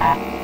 I'm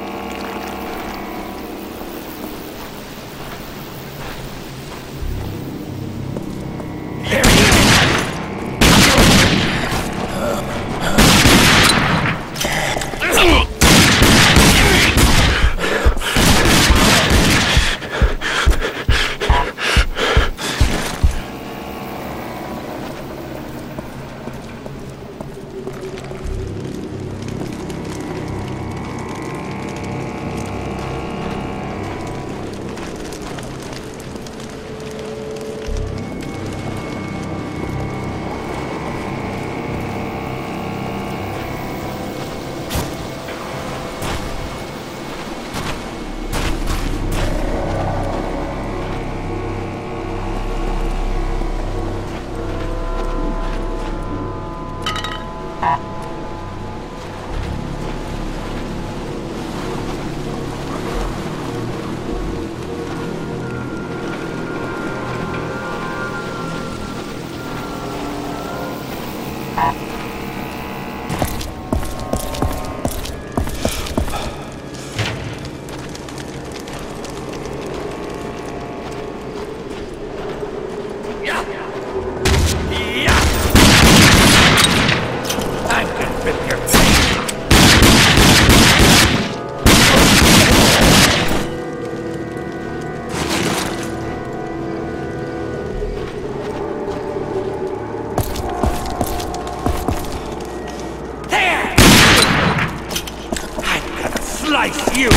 slice you!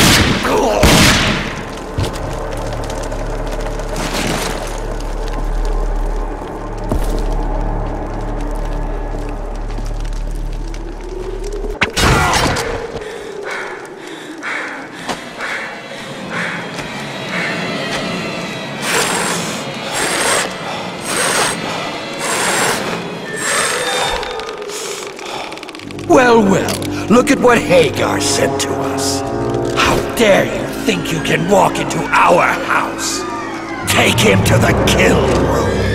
Well, well, look at what Hagar sent to us. Dare you think you can walk into our house? Take him to the kill room.